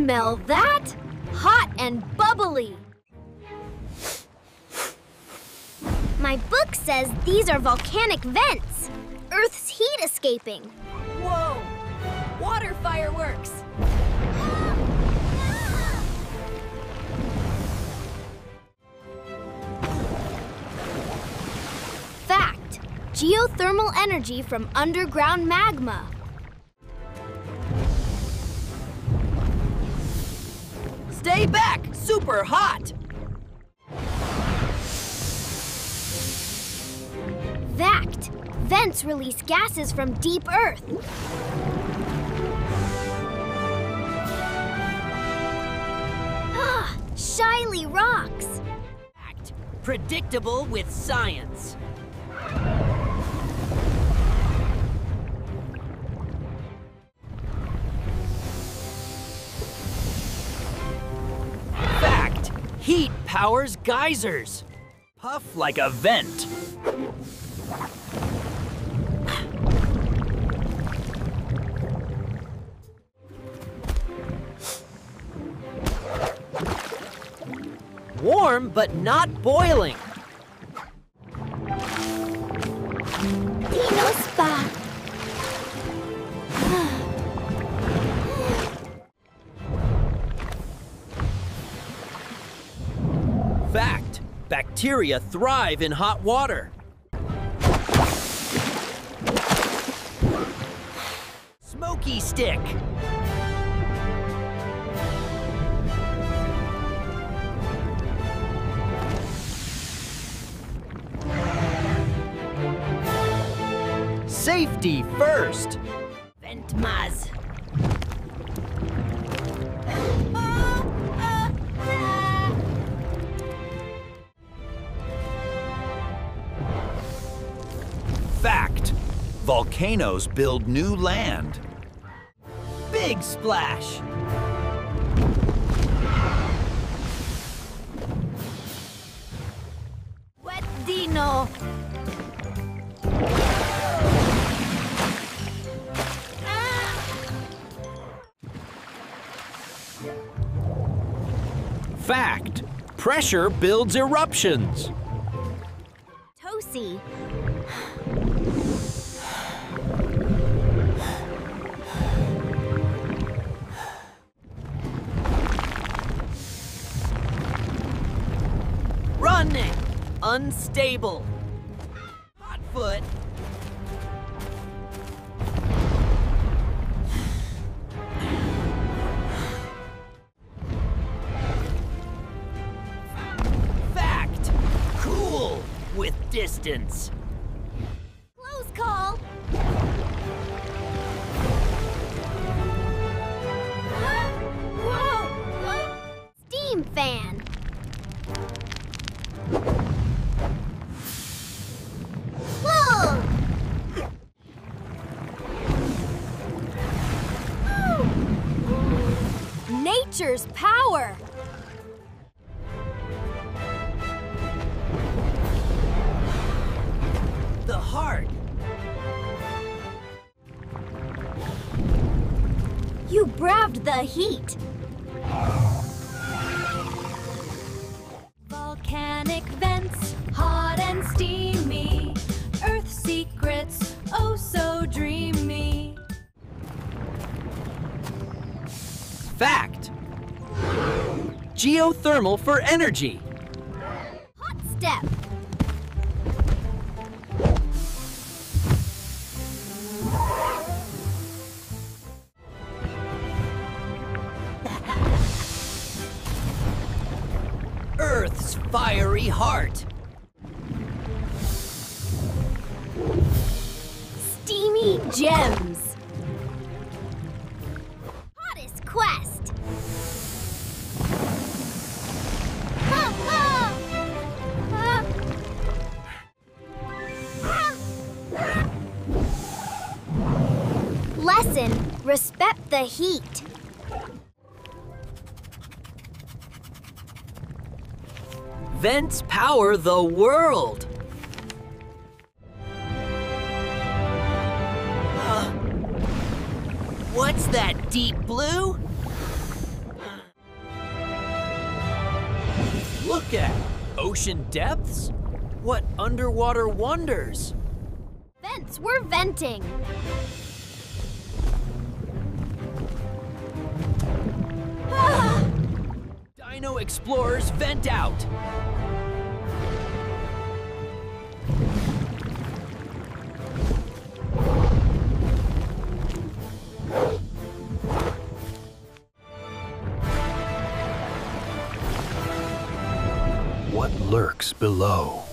Smell that? Hot and bubbly. My book says these are volcanic vents. Earth's heat escaping. Whoa! Water fireworks! Fact geothermal energy from underground magma. Stay back! Super hot! Fact vents release gases from deep Earth. Ah, shyly rocks. Fact. Predictable with science. Heat powers geysers. Puff like a vent. Warm, but not boiling. Bacteria thrive in hot water. Smoky stick. Safety first. Ventmaz. Volcanoes build new land. Big splash. Wet Dino. Fact. Pressure builds eruptions. Tosi. Unstable. Hot foot. Fact. Cool with distance. Close call. Steam fan. Power. The heart. You braved the heat. Volcanic vents, hot and steamy. Earth secrets, oh so dreamy. Fact. Geothermal for energy. Hot step. Earth's fiery heart. Steamy gems. the heat. Vents power the world. What's that deep blue? Look at ocean depths? What underwater wonders? Vents, we're venting. Dino explorers vent out. What lurks below?